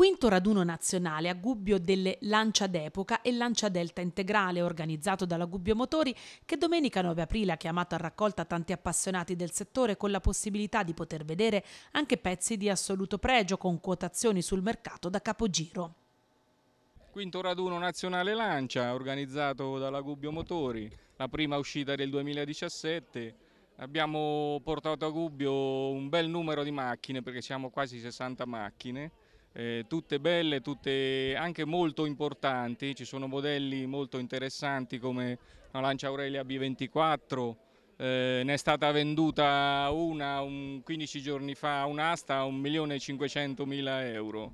quinto raduno nazionale a Gubbio delle Lancia d'Epoca e Lancia Delta Integrale, organizzato dalla Gubbio Motori, che domenica 9 aprile ha chiamato a raccolta tanti appassionati del settore con la possibilità di poter vedere anche pezzi di assoluto pregio con quotazioni sul mercato da capogiro. Quinto raduno nazionale Lancia, organizzato dalla Gubbio Motori, la prima uscita del 2017. Abbiamo portato a Gubbio un bel numero di macchine, perché siamo quasi 60 macchine, eh, tutte belle, tutte anche molto importanti, ci sono modelli molto interessanti come la Lancia Aurelia B24, eh, ne è stata venduta una un 15 giorni fa un'asta a 1.500.000 euro,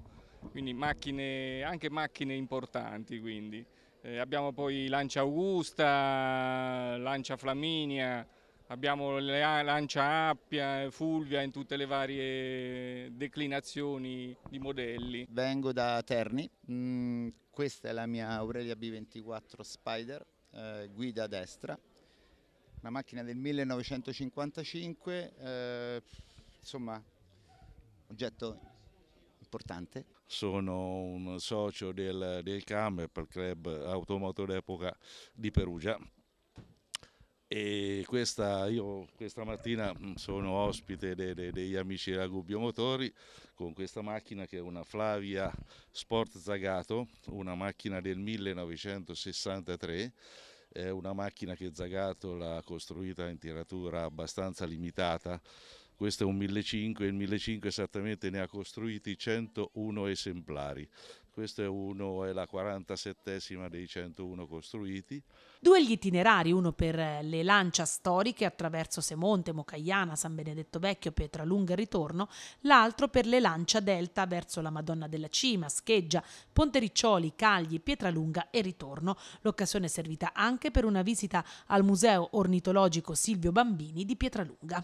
quindi macchine, anche macchine importanti. Quindi. Eh, abbiamo poi Lancia Augusta, Lancia Flaminia, Abbiamo Lancia Appia, Fulvia in tutte le varie declinazioni di modelli. Vengo da Terni, mm, questa è la mia Aurelia B24 Spider, eh, guida a destra, una macchina del 1955, eh, insomma oggetto importante. Sono un socio del, del CAM, per il Club Automoto d'Epoca di Perugia e questa, io questa mattina mm, sono ospite de, de, degli amici della Gubbio Motori con questa macchina che è una Flavia Sport Zagato, una macchina del 1963, è una macchina che Zagato l'ha costruita in tiratura abbastanza limitata, questo è un 1500, il 1500 esattamente ne ha costruiti 101 esemplari, questo è, uno, è la 47esima dei 101 costruiti. Due gli itinerari, uno per le lancia storiche attraverso Semonte, Mocagliana, San Benedetto Vecchio, Pietralunga e ritorno, l'altro per le lancia delta verso la Madonna della Cima, Scheggia, Pontericcioli, Cagli, Pietralunga e ritorno. L'occasione è servita anche per una visita al Museo Ornitologico Silvio Bambini di Pietralunga.